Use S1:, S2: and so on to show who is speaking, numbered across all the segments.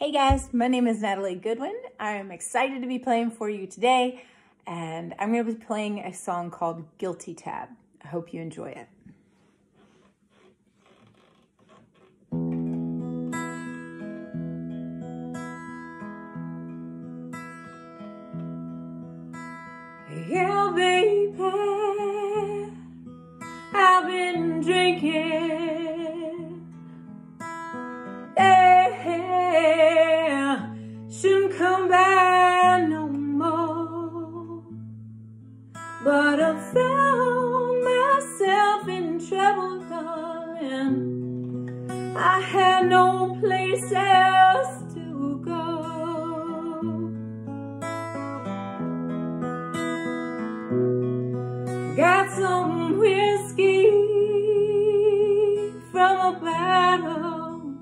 S1: Hey guys, my name is Natalie Goodwin. I'm excited to be playing for you today, and I'm going to be playing a song called Guilty Tab. I hope you enjoy it. Yeah, baby, I've been drinking I had no place else to go. Got some whiskey from a bottle.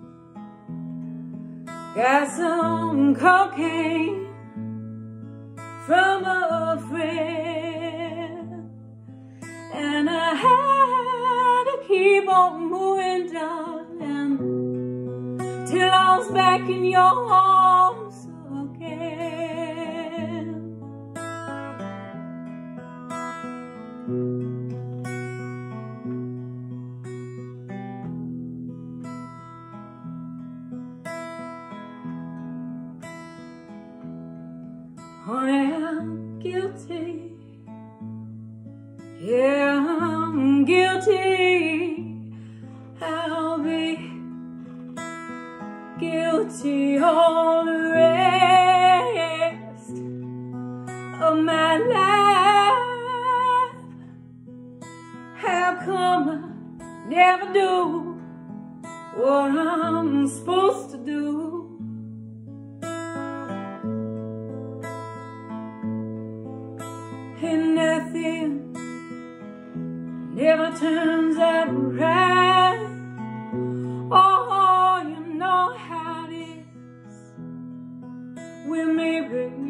S1: Got some cocaine from a friend. And I had to keep on moving, darling, till back in your arms again. I'm guilty. Yeah, I'm guilty. Guilty all the rest of my life. How come I never do what I'm supposed to do? And nothing never turns out right. Me, baby.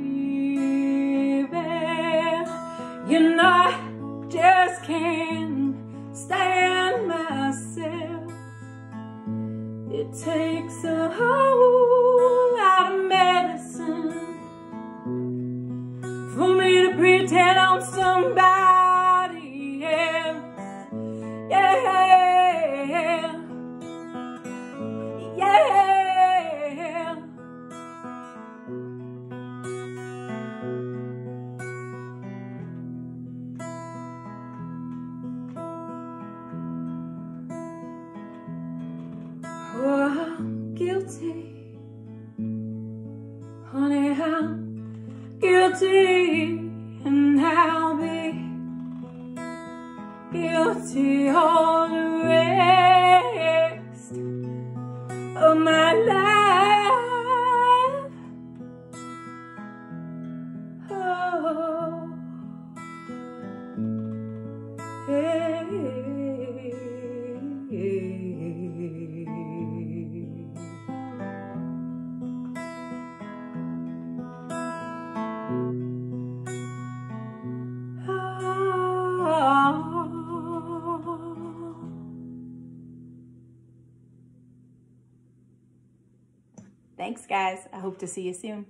S1: You know I just can't stand myself. It takes a whole guilty. Honey, I'm guilty. And I'll be guilty all the rest of my life. Oh, hey. Thanks, guys. I hope to see you soon.